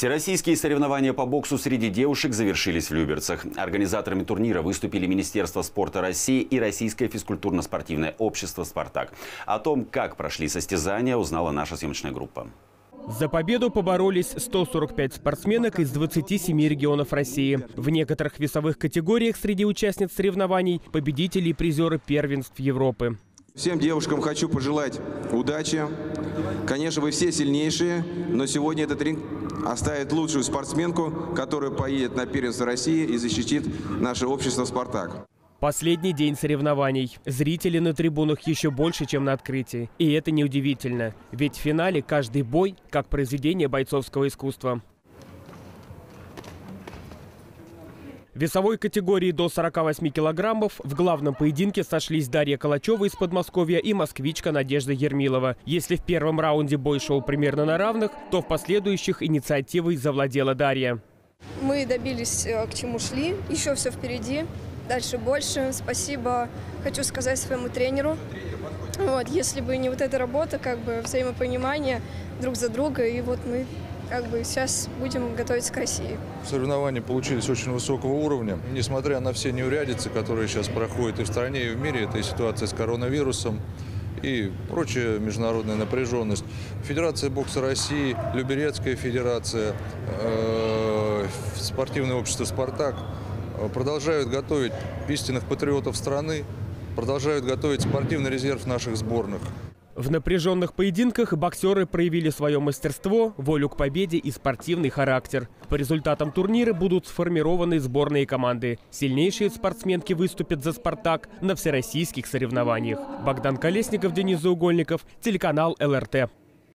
Всероссийские соревнования по боксу среди девушек завершились в Люберцах. Организаторами турнира выступили Министерство спорта России и Российское физкультурно-спортивное общество «Спартак». О том, как прошли состязания, узнала наша съемочная группа. За победу поборолись 145 спортсменок из 27 регионов России. В некоторых весовых категориях среди участниц соревнований победители и призеры первенств Европы. Всем девушкам хочу пожелать удачи. Конечно, вы все сильнейшие, но сегодня этот ринг оставит лучшую спортсменку, которая поедет на первенство России и защитит наше общество «Спартак». Последний день соревнований. Зрители на трибунах еще больше, чем на открытии. И это неудивительно. Ведь в финале каждый бой как произведение бойцовского искусства. В весовой категории до 48 килограммов в главном поединке сошлись Дарья Калачева из Подмосковья и москвичка Надежда Ермилова. Если в первом раунде бой шел примерно на равных, то в последующих инициативой завладела Дарья. Мы добились, э, к чему шли. Еще все впереди. Дальше больше. Спасибо хочу сказать своему тренеру. Вот, если бы не вот эта работа, как бы взаимопонимание друг за друга, и вот мы как бы сейчас будем готовиться к России. Соревнования получились очень высокого уровня. Несмотря на все неурядицы, которые сейчас проходят и в стране, и в мире, это и ситуация с коронавирусом, и прочая международная напряженность. Федерация бокса России, Люберецкая федерация, э, спортивное общество «Спартак» продолжают готовить истинных патриотов страны, продолжают готовить спортивный резерв наших сборных. В напряженных поединках боксеры проявили свое мастерство, волю к победе и спортивный характер. По результатам турнира будут сформированы сборные команды. Сильнейшие спортсменки выступят за «Спартак» на всероссийских соревнованиях. Богдан Колесников, Денис Заугольников, телеканал ЛРТ.